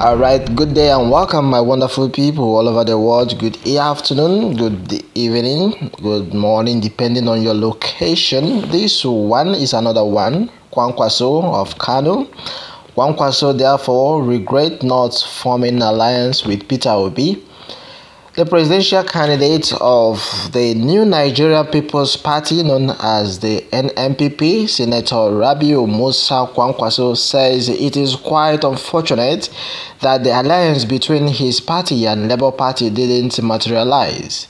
All right, good day and welcome, my wonderful people all over the world. Good afternoon, good evening, good morning, depending on your location. This one is another one, Kwankwaso of Kano. Kwankwaso therefore regret not forming alliance with Peter Obi the presidential candidate of the New Nigeria People's Party, known as the NNPP, Senator Rabiu Musa Kwankwaso, says it is quite unfortunate that the alliance between his party and Labour Party didn't materialize.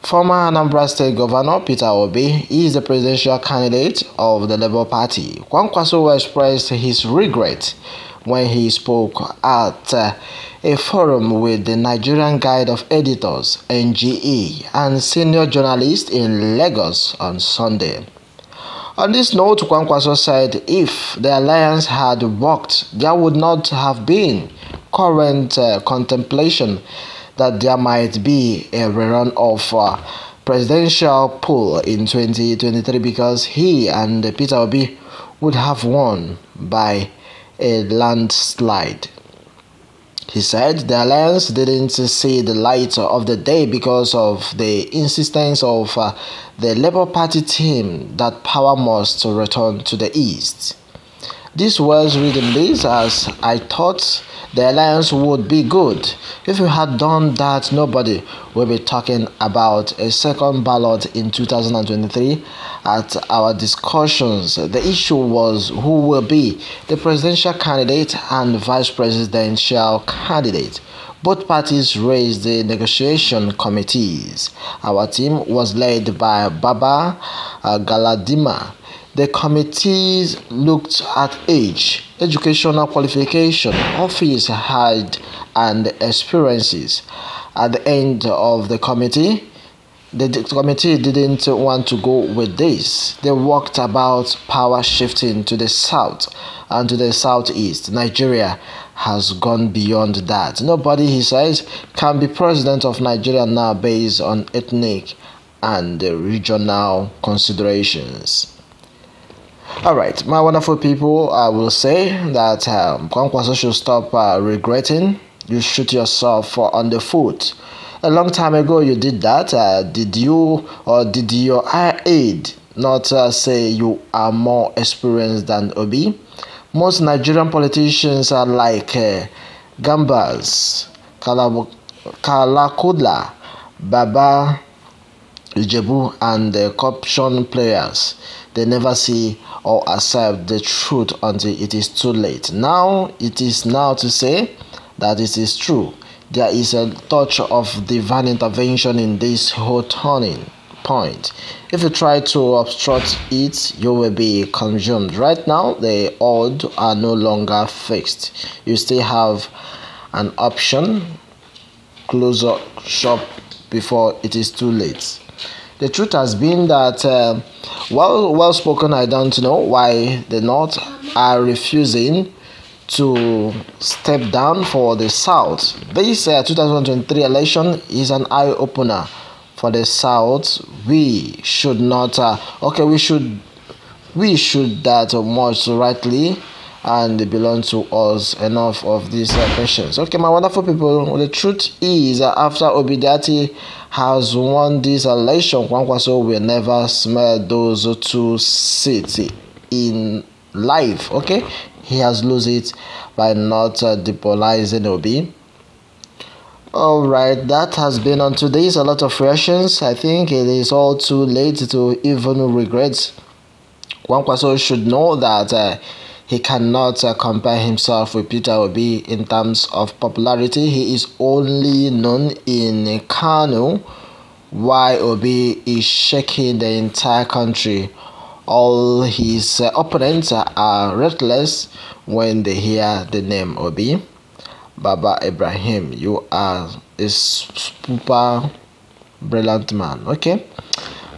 Former Anambra State Governor Peter Obi is the presidential candidate of the Labour Party. Kwankwaso expressed his regret when he spoke at uh, a forum with the Nigerian Guild of Editors NGE and senior journalists in Lagos on Sunday. On this note, Kwankwaso said if the alliance had worked, there would not have been current uh, contemplation that there might be a rerun of uh, presidential poll in 2023 because he and Peter Obi would have won by a landslide. He said the alliance didn't see the light of the day because of the insistence of uh, the Labour Party team that power must return to the East. This was reading this as I thought the alliance would be good. If we had done that, nobody would be talking about a second ballot in 2023 at our discussions. The issue was who will be the presidential candidate and vice presidential candidate. Both parties raised the negotiation committees. Our team was led by Buba uh, Galadima the committees looked at age, educational qualification, office height, and experiences. At the end of the committee, the committee didn't want to go with this. They worked about power shifting to the south and to the southeast. Nigeria has gone beyond that. Nobody, he says, can be president of Nigeria now based on ethnic and regional considerations. All right, my wonderful people, I will say that um, Kwankwaso should stop uh, regretting. You shoot yourself on the foot. A long time ago, you did that. Uh, did you or did your aide not uh, say you are more experienced than Obi? Most Nigerian politicians are like uh, Gambas, Kalakola, Baba, Ijebu, and the corruption players. They never see or accept the truth until it is too late. Now it is now to say that it is true. There is a touch of divine intervention in this whole turning point. If you try to obstruct it, you will be consumed. Right now, the odds are no longer fixed. You still have an option. Close up shop before it is too late. The truth has been that, uh, well, well spoken, I don't know why the North are refusing to step down for the South. This uh, 2023 election is an eye opener for the South. We should not, uh, okay, we should, we should that much rightly and it belongs to us enough of these uh, questions. Okay, my wonderful people, the truth is uh, after Obi-Datti has won this election, Kwankwaso will never smell those two seats in life. Okay, he has lost it by not uh, Obi. Alright, that has been on today's a lot of reactions. I think it is all too late to even regret. Kwankwaso should know that uh, he cannot uh, compare himself with Peter Obi in terms of popularity. He is only known in Kano, while Obi is shaking the entire country. All his uh, opponents are reckless when they hear the name Obi. Baba Ibrahim, you are a super brilliant man. Okay.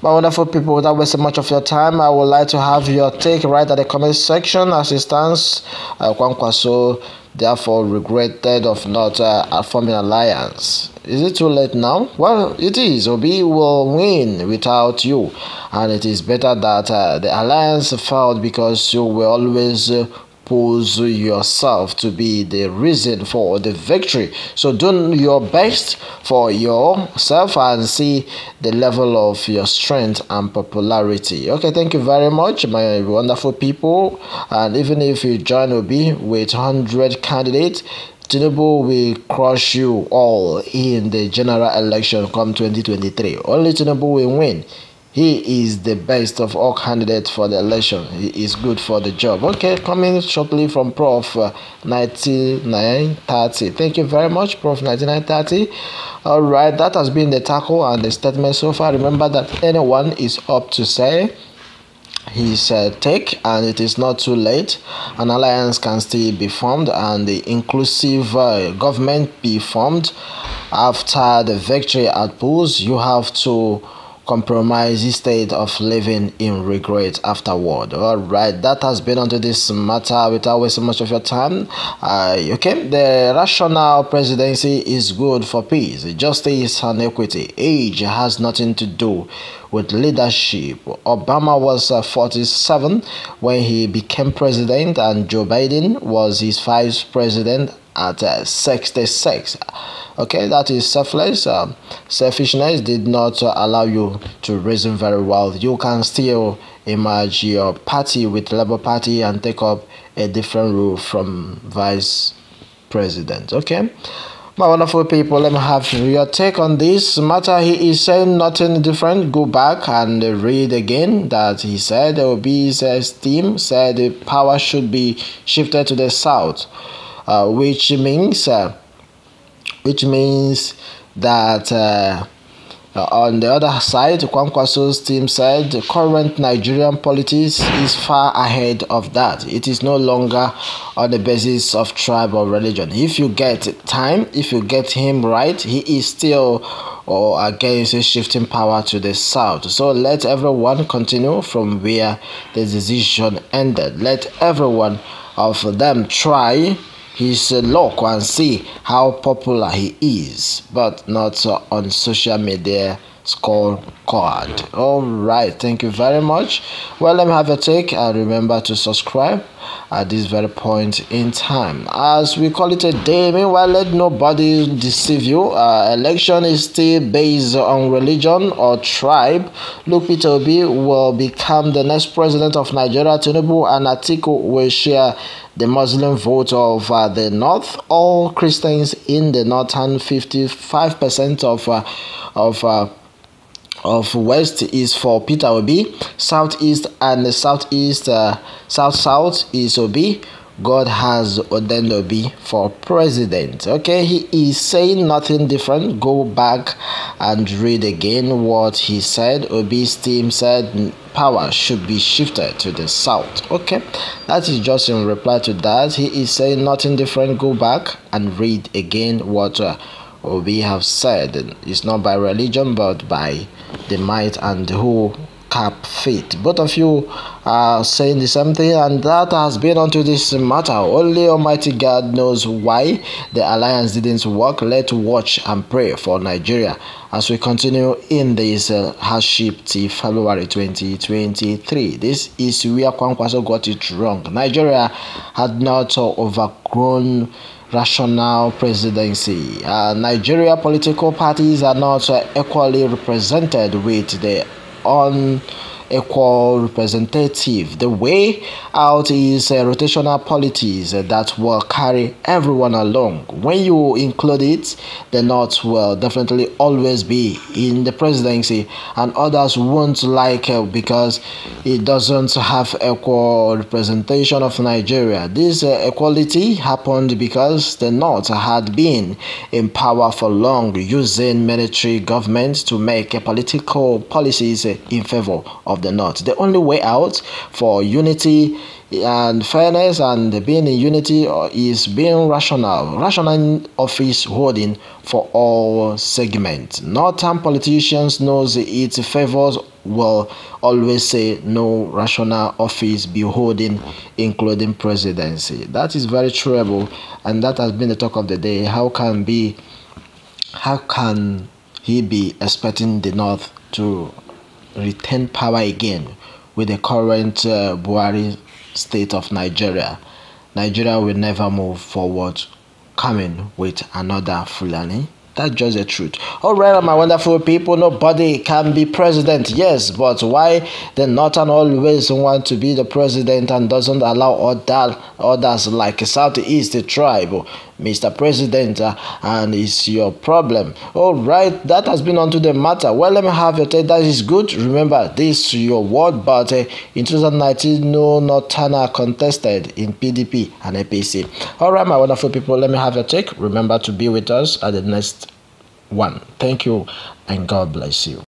My wonderful people, without wasting much of your time, I would like to have your take right at the comment section. As it stands, uh, Kwankwaso therefore regretted of not uh, forming alliance. Is it too late now? Well, it is. Obi will win without you, and it is better that uh, the alliance failed because you were always uh, pose yourself to be the reason for the victory. So do your best for yourself and see the level of your strength and popularity. Okay, thank you very much, my wonderful people. And even if you join Obi with 100 candidates, Tinubu will crush you all in the general election come 2023. Only Tinubu will win. He is the best of all candidates for the election. He is good for the job. Okay, coming shortly from Prof. Uh, 9930. Thank you very much, Prof. 9930. All right, that has been the tackle and the statement so far. Remember that anyone is up to say his uh, take and it is not too late an alliance can still be formed and the inclusive uh, government be formed after the victory at polls you have to compromise state of living in regret afterward. All right that has been onto this matter without wasting much of your time. Uh, okay the rational presidency is good for peace. Justice and equity age has nothing to do with leadership. Obama was uh, 47 when he became president and joe biden was his vice president at uh, 66 okay that is selfless. Um, selfishness did not uh, allow you to reason very well. You can still emerge your party with labor party and take up a different role from vice president. Okay? My wonderful people let me have your take on this matter. He is saying nothing different. Go back and read again that he said ob's team said the power should be shifted to the south which means uh, which means that uh, on the other side, Kwankwaso's team said the current Nigerian politics is far ahead of that. It is no longer on the basis of tribe or religion. If you get time, if you get him right, he is still or against shifting power to the south. So let everyone continue from where the decision ended. Let everyone of them try his look and see how popular he is, but not on social media scorecard. All right, thank you very much. Well, let me have a take and remember to subscribe at this very point in time. As we call it a day, meanwhile, let nobody deceive you. Uh, election is still based on religion or tribe. Luke Peter Obi will become the next president of Nigeria. Tinubu and Atiku will share the Muslim vote of uh, the north. All Christians in the north and 55% of uh, of uh, of west is for Peter Obi, southeast and the southeast, south south is Obi. God has ordained Obi for president. Okay, he is saying nothing different. Go back and read again what he said. Obi's team said power should be shifted to the south. Okay, that is just in reply to that. He is saying nothing different. Go back and read again what. Uh, we have said it's not by religion but by the might and who cap faith both of you are saying the same thing and that has been onto this matter. Only almighty god knows why the alliance didn't work. Let's watch and pray for nigeria as we continue in this uh, hardship till february 2023 this is where kwankwaso got it wrong. Nigeria had not overgrown rational presidency. Uh, Nigeria political parties are not uh, equally represented with the on equal representative. The way out is uh, rotational policies uh, that will carry everyone along. When you include it, the North will definitely always be in the presidency, and others won't like it because it doesn't have equal representation of Nigeria. This uh, equality happened because the North had been in power for long, using military government to make political policies in favor of the North. The only way out for unity and fairness and being in unity is being rational. Rational office holding for all segments. Northern politicians knows it favors will always say no rational office be holding including presidency. That is very trouble and that has been the talk of the day. How can be how can he be expecting the North to retain power again with the current uh, Buhari state of Nigeria. Nigeria will never move forward coming with another Fulani that's just the truth. All right, my wonderful people. Nobody can be president, yes, but why the Northern always want to be the president and doesn't allow other others like Southeast tribe, Mr. President, uh, and it's your problem. All right, that has been onto the matter. Well, let me have your take. That is good. Remember, this your word, but uh, in 2019, no Northerner contested in PDP and APC. All right, my wonderful people. Let me have your take. Remember to be with us at the next one. Thank you and God bless you.